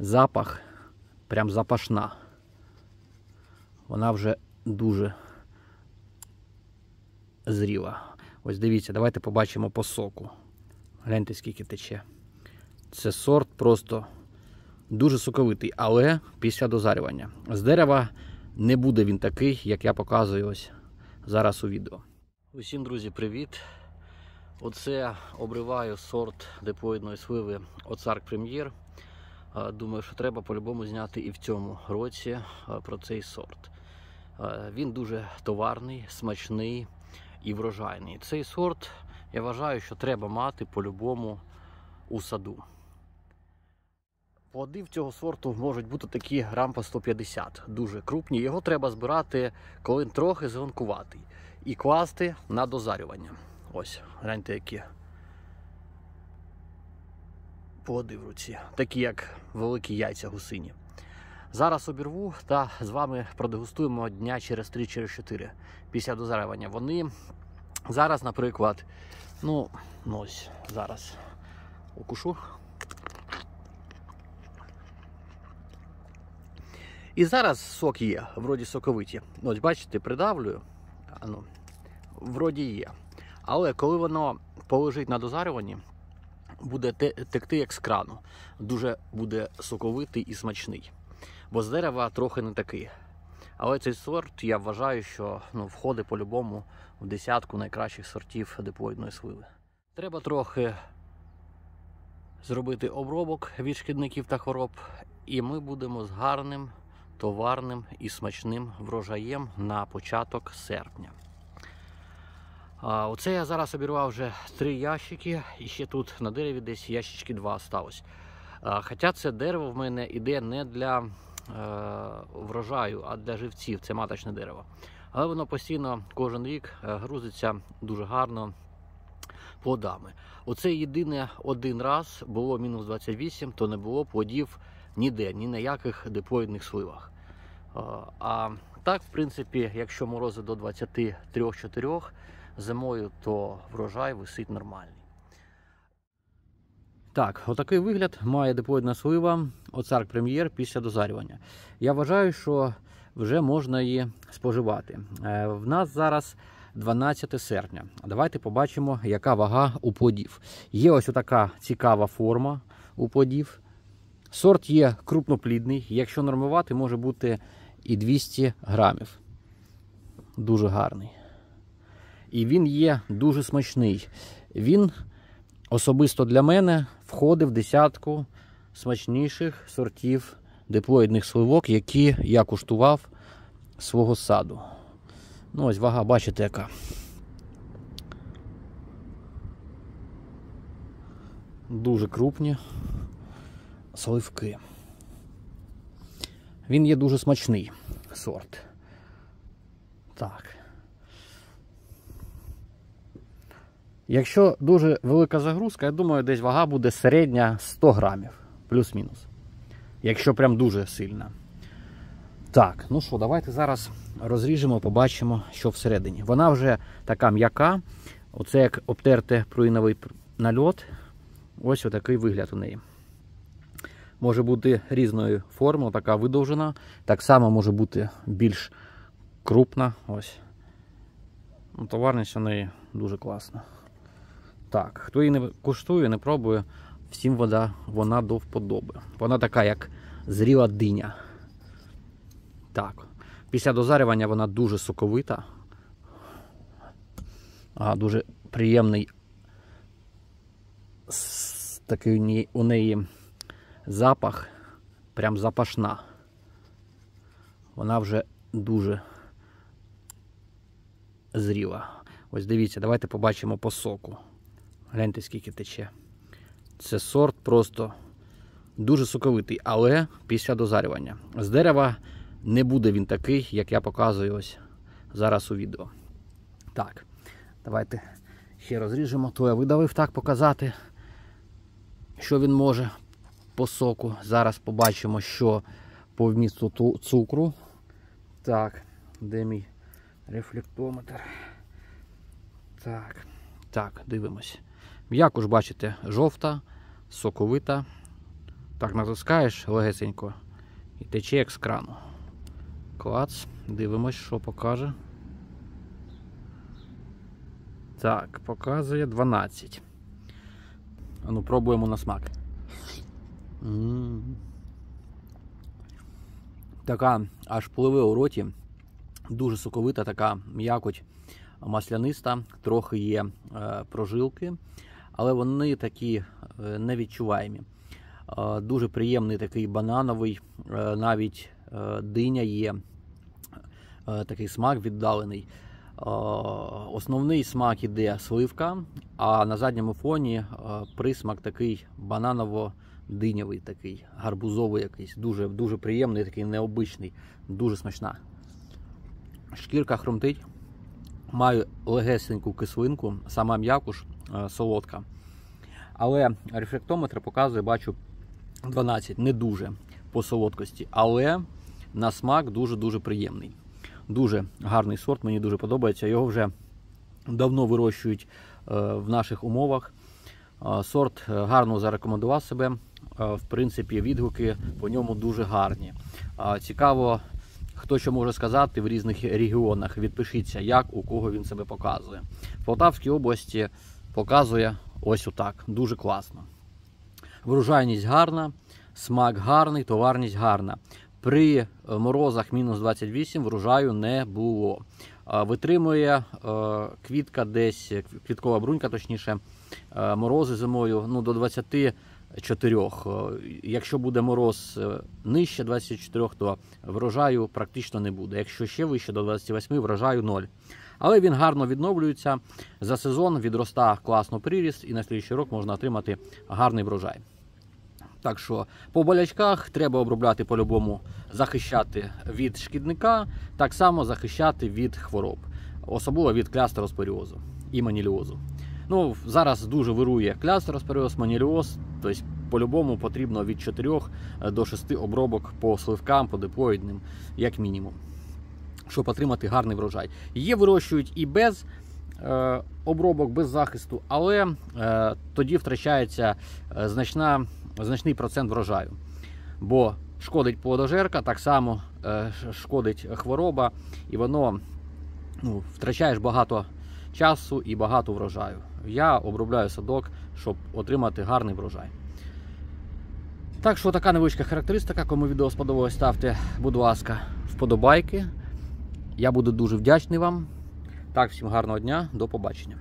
запах, прям запашна. Вона вже дуже зріла. Ось дивіться, давайте побачимо по соку. Гляньте, скільки тече. Це сорт просто дуже соковитий, але після дозарювання. З дерева не буде він такий, як я показую ось зараз у відео. Усім, друзі, привіт! Оце обриваю сорт диплоїдної сливи Оцарк Прем'єр. Думаю, що треба по-любому зняти і в цьому році про цей сорт. Він дуже товарний, смачний і врожайний. Цей сорт я вважаю, що треба мати по-любому у саду. Плоди в цього сорту можуть бути такі грам по 150, дуже крупні. Його треба збирати, коли трохи зеленкуватий, і класти на дозарювання. Ось, гляньте, які плоди в руці, такі як великі яйця гусині. Зараз обірву та з вами продегустуємо дня через 3-4 після дозарювання. Вони зараз, наприклад, ну, ну ось зараз укушу. І зараз сок є, вроді соковиті. Ось бачите, придавлюю. Ну, вроді є. Але коли воно полежить на дозарюванні, буде текти як з крану. Дуже буде соковитий і смачний. Бо з дерева трохи не такий. Але цей сорт я вважаю, що ну, входить по-любому в десятку найкращих сортів диплоїдної сливи. Треба трохи зробити обробок від шкідників та хвороб, і ми будемо з гарним, товарним і смачним врожаєм на початок серпня. Оце я зараз обірвав вже три ящики, і ще тут на дереві десь ящички два. А, Хоча це дерево в мене іде не для е, врожаю, а для живців. Це маточне дерево. Але воно постійно кожен рік е, грузиться дуже гарно плодами. Оце єдине один раз було мінус 28, то не було плодів ніде, ні на яких диплоїдних сливах. А так, в принципі, якщо морози до 23-4 зимою, то врожай висить нормальний. Так, отакий вигляд має диплоїдна слива Оцарк Прем'єр після дозарювання. Я вважаю, що вже можна її споживати. Е, в нас зараз 12 серпня. Давайте побачимо, яка вага у плодів. Є ось така цікава форма у плодів. Сорт є крупноплідний, якщо нормувати, може бути і 200 грамів. Дуже гарний. І він є дуже смачний. Він особисто для мене входив в десятку смачніших сортів диплоїдних сливок, які я куштував свого саду. Ну, ось вага, бачите, яка. Дуже крупні сливки. Він є дуже смачний сорт. Так. Якщо дуже велика загрузка, я думаю, десь вага буде середня 100 грамів, плюс-мінус. Якщо прям дуже сильна. Так, ну що, давайте зараз розріжемо, побачимо, що всередині. Вона вже така м'яка. Оце як обтерте пруїновий нальот. Ось отакий вигляд у неї. Може бути різної форми, така видовжена. Так само може бути більш крупна. Ось. Ну, Товарність у неї дуже класна. Так, хто її не куштує, не пробує, всім вода вона до вподоби. Вона така, як зріла диня. Так. Після дозарювання вона дуже соковита. А, Дуже приємний такий у неї запах, прям запашна. Вона вже дуже зріла. Ось дивіться, давайте побачимо по соку. Гляньте, скільки тече. Це сорт просто дуже соковитий, але після дозарювання. З дерева не буде він такий, як я показую ось зараз у відео. Так, давайте ще розріжемо, то я видавив так показати, що він може по соку. Зараз побачимо, що по вмісту цукру. Так, де мій рефлектометр? Так, так, дивимось. М'якуш, бачите, жовта, соковита, Так, натискаєш легесенько і тече як з крану. Клац, дивимось, що покаже. Так, показує 12. А ну, пробуємо на смак. М. Така аж пливе у роті. Дуже соковита, така м'якоть масляниста, трохи є е, прожилки, але вони такі е, невідчуваємі. Е, дуже приємний такий банановий, е, навіть диня є, такий смак віддалений. Основний смак іде сливка, а на задньому фоні присмак такий бананово-динявий, такий, гарбузовий якийсь. Дуже, дуже приємний, такий необичний, дуже смачна. Шкірка хрумтить, маю легесеньку кислинку, сама м'якуш е, солодка. Але рефлектометр показує, бачу 12, не дуже по солодкості, але на смак дуже-дуже приємний. Дуже гарний сорт, мені дуже подобається. Його вже давно вирощують е, в наших умовах. Е, Сорт гарно зарекомендував себе. В принципі, відгуки по ньому дуже гарні. Цікаво, Хто що може сказати в різних регіонах? Відпишіться, як у кого він себе показує. В Полтавській області показує ось отак. Дуже класно. Вружайність гарна, смак гарний, товарність гарна. При е, морозах мінус 28 врожаю не було. Витримує е, квітка десь, квіткова брунька, точніше, е, морози зимою ну, до 20 4. Е, якщо буде мороз е, нижче 24, то врожаю практично не буде. Якщо ще вище до 28, врожаю 0. Але він гарно відновлюється за сезон, відроста класно приріст, і на слідчий рік можна отримати гарний врожай. Так що по болячках треба обробляти по-любому захищати від шкідника, так само захищати від хвороб, особливо від клястероспоріозу і маніліозу. Ну, зараз дуже вирує клястероспоріоз, маніліоз, тобто по-любому потрібно від 4 до 6 обробок по сливкам, по диплоїдним, як мінімум, щоб отримати гарний врожай. Є вирощують і без е, обробок, без захисту, але е, тоді втрачається е, значна значний процент врожаю. Бо шкодить плодожерка, так само е, шкодить хвороба, і воно ну, втрачаєш багато часу і багато врожаю. Я обробляю садок, щоб отримати гарний врожай. Так що така невеличка характеристика. Кому відео сподобалось, ставте, будь ласка, вподобайки. Я буду дуже вдячний вам. Так, всім гарного дня, до побачення.